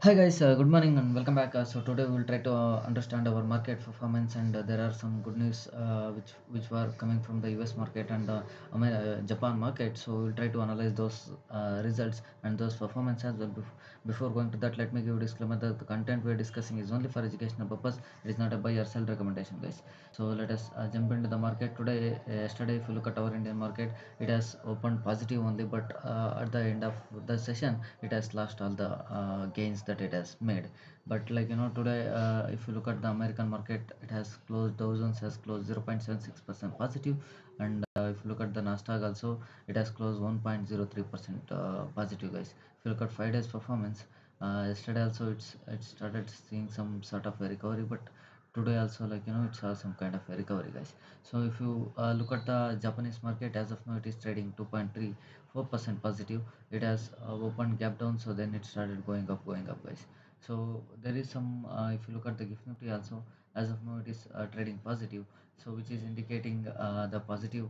Hi guys, uh, good morning and welcome back. Uh, so today we will try to uh, understand our market performance and uh, there are some good news uh, which which were coming from the US market and uh, Japan market. So we'll try to analyze those results and those performance as well. Before going to that, let me give a disclaimer that the content we are discussing is only for educational purpose. It is not a buy or sell recommendation, guys. So let us jump into the market today. Yesterday, if you look at our Indian market, it has opened positive only, but at the end of the session, it has lost all the gains that it has made. But like you know, today, uh, if you look at the American market, it has closed. Dow Jones has closed 0.76 percent positive, and uh, if you look at the Nasdaq also, it has closed 1.03 percent uh, positive, guys. If you look at five days performance, uh, yesterday also it's it started seeing some sort of a recovery, but today also like you know it saw some kind of a recovery guys. So if you uh, look at the japanese market as of now it is trading 2.34 percent positive. It has uh, opened gap down so then it started going up going up guys. So there is some uh, if you look at the gift nifty also as of now it is uh, trading positive so which is indicating uh, the positive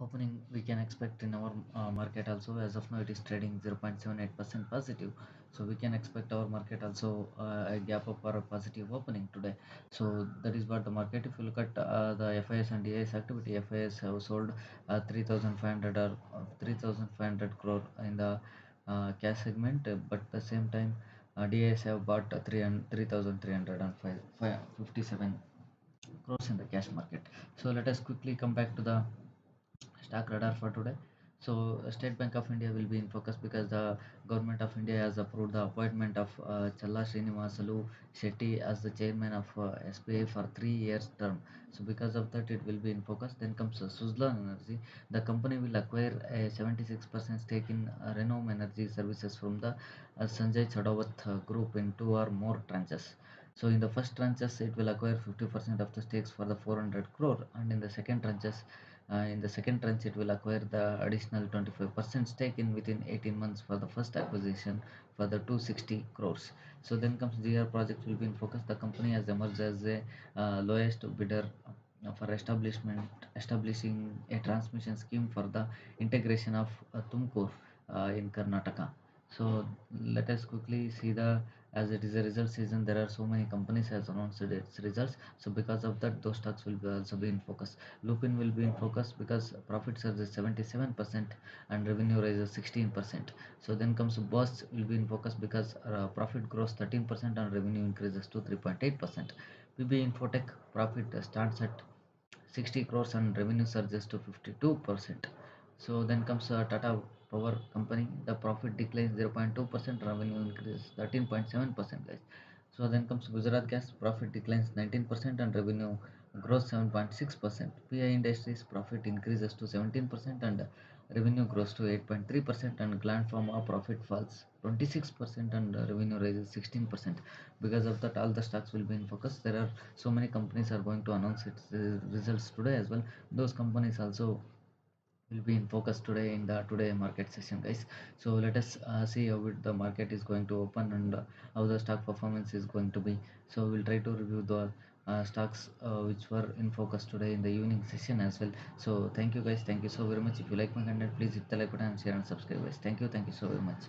opening we can expect in our uh, market also as of now it is trading 0.78 percent positive. So we can expect our market also uh, a gap up or a positive opening today. So that is what the market if you look at uh, the FIIs and DIIs activity FIIs have sold uh, 3500 or uh, 3500 crore in the uh, cash segment but the same time DIIs have bought uh, 300 3357 crores in the cash market. So let us quickly come back to the stock radar for today. So, uh, State Bank of India will be in focus because the government of India has approved the appointment of uh, Challa Sreenivasulu Setty as the chairman of uh, SBI for three years term. So, because of that, it will be in focus. Then comes uh, Suzlon Energy. The company will acquire a 76% stake in uh, Energy Services from the uh, Sanjay Ghodawat uh, group in two or more tranches. So in the first tranches, it will acquire 50% of the stakes for the 400 crore, and in the second tranches, in the second tranche, it will acquire the additional 25% stake in within 18 months for the first acquisition for the 260 crores. So then comes GR project will be in focus. The company has emerged as a uh, lowest bidder uh, for establishment establishing a transmission scheme for the integration of uh, Tumkur uh, in Karnataka. So let us quickly see the as it is a result season there are so many companies has announced its results so because of that those stocks will be also be in focus Lupin will be in focus because profit surges 77% and revenue rises 16%. So then comes Bosch will be in focus because uh, profit grows 13% and revenue increases to 3.8%. PB Fintech profit starts at 60 crores and revenue surges to 52%. So then comes uh, Tata Power Company. The profit declines 0.2%, revenue increases 13.7%, guys. So then comes Gujarat Gas, profit declines 19% and revenue grows 7.6%. PI Industries profit increases to 17% and revenue grows to 8.3% and Gland Pharma profit falls 26% and revenue rises 16%. Because of that, all the stocks will be in focus. There are so many companies are going to announce its results today as well. Those companies also will be in focus today in the today market session guys. So let us uh, see how it, the market is going to open and uh, how the stock performance is going to be. So we'll try to review the uh, stocks uh, which were in focus today in the evening session as well. So thank you guys. Thank you so very much. If you like my content please hit the like button share and subscribe guys. Thank you. Thank you so very much